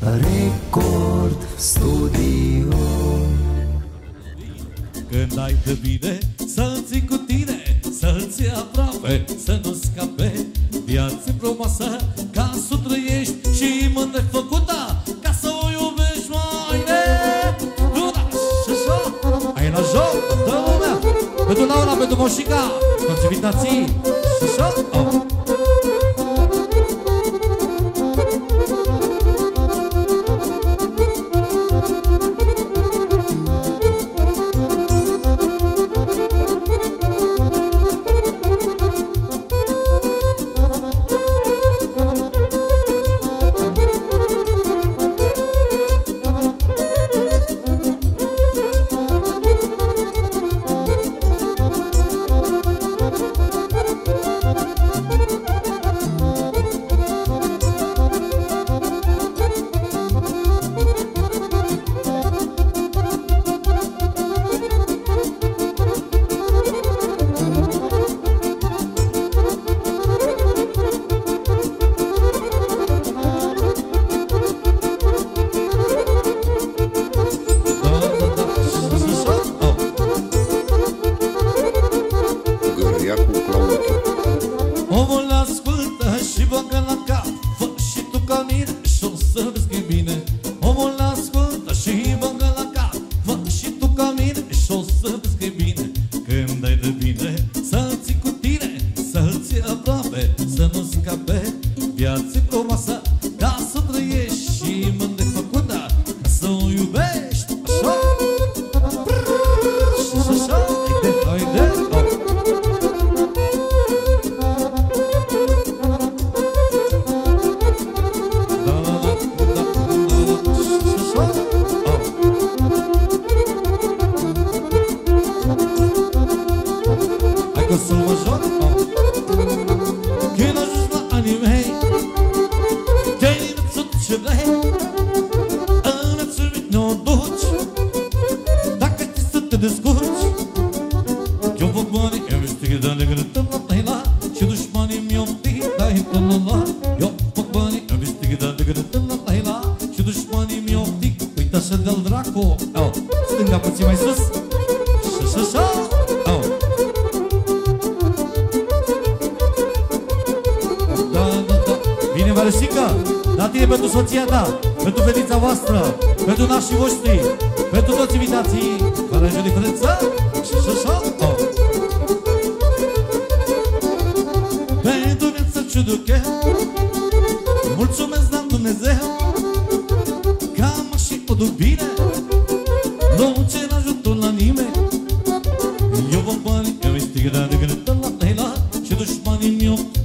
Record Studio. Când ai de bine să-l ții cu tine Să-l ții aproape, să nu scape. Viața frumoasă ca să o trăiești Și mândre făcuta ca să o iubești mai ne Duda și așa. Ai la joc, dă lumea Pentru Laura, pentru Moșica Pentru invitații. Și așa. you Mersica, la tine pentru soția ta, pentru fetița voastră, pentru nașii voștri, pentru toți invitații care în diferență și și și oh. Pentru viață ciuduche, mulțumesc la Dumnezeu, cam și o dubine, nu cer ajutor la nimeni, eu vom bani, eu mi stigă de gândă la Leila și dușmanii mi-o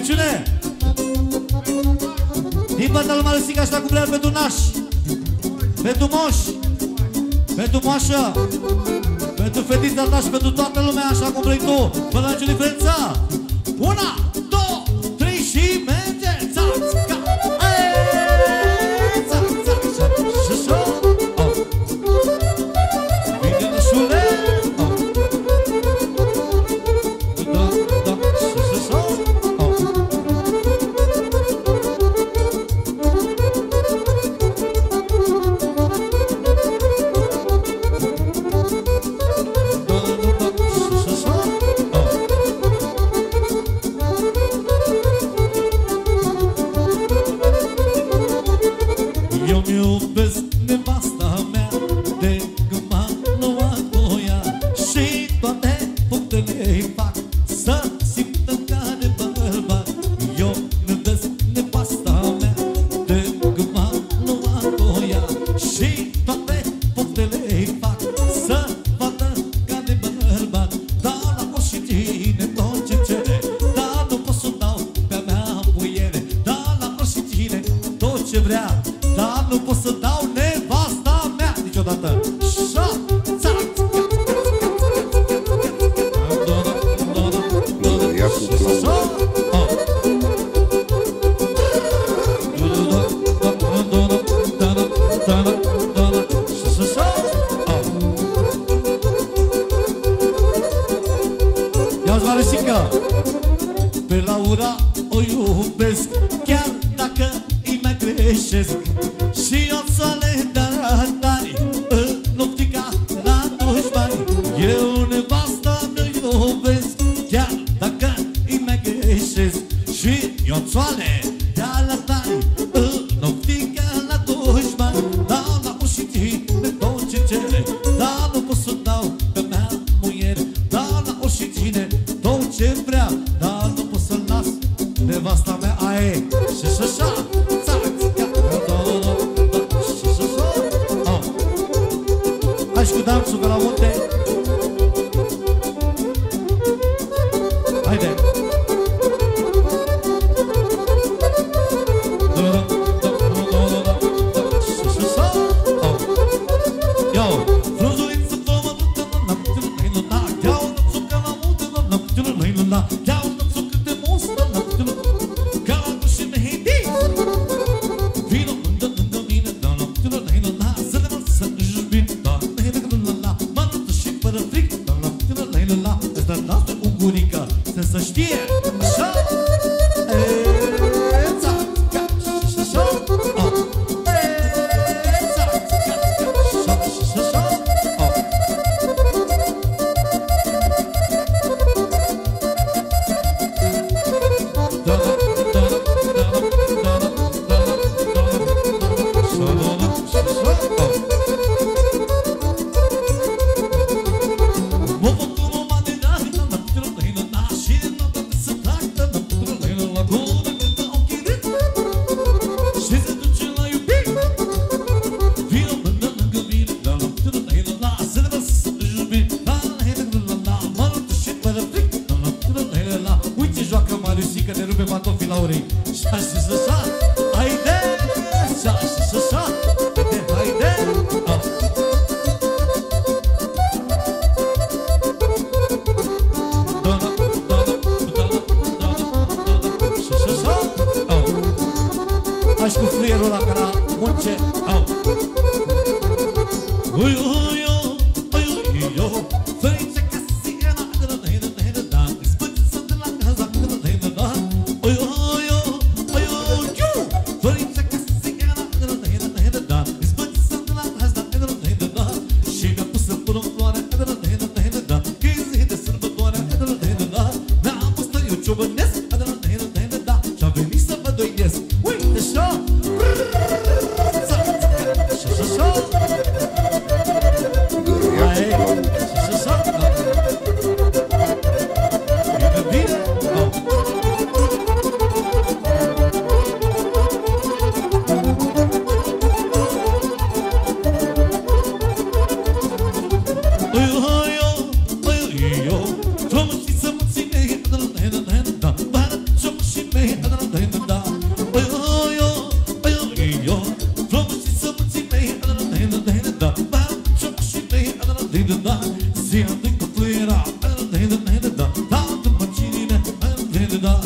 Minciune! Din partea lui Marisic așa da cu vreau pentru naș Pentru moș Pentru moașă Pentru fetița ta și pentru toată lumea așa cum vrei tu Fără nicio diferență Una! Pe Laura o iubesc Chiar dacă îi mai greșesc. să știe. Zia din cuflera În hidă, hidă, da Da, după cine, în hidă, da.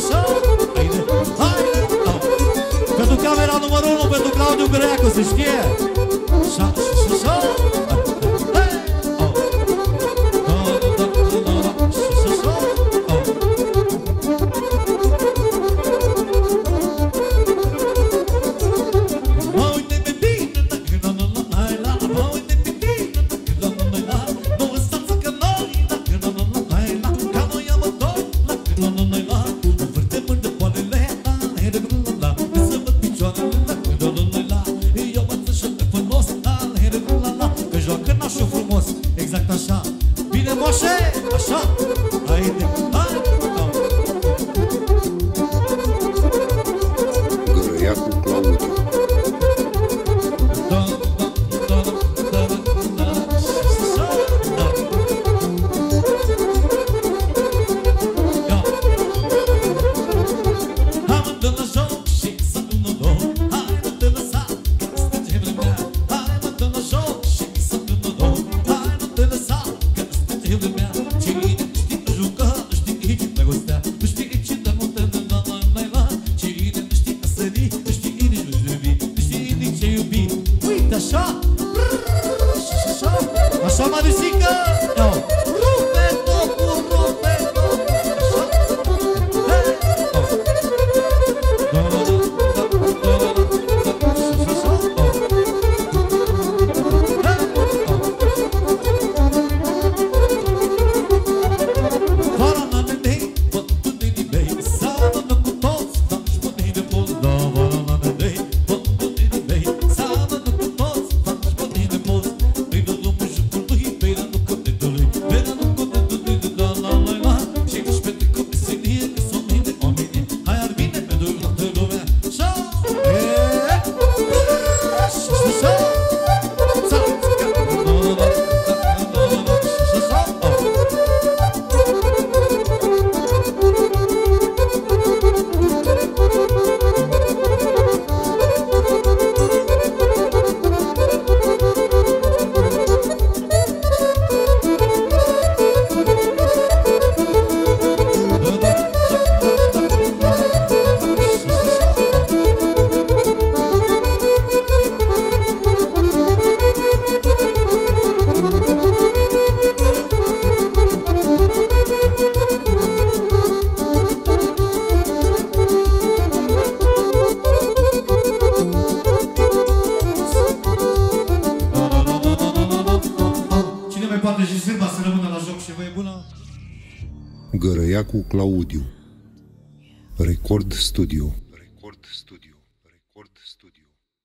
Așa? Haide, hai! Au. Pentru camera numărul 1, pentru Claudiu Greacu, se știe? Așa, așa, așa? só somos de cigano cu Claudiu. Record Studio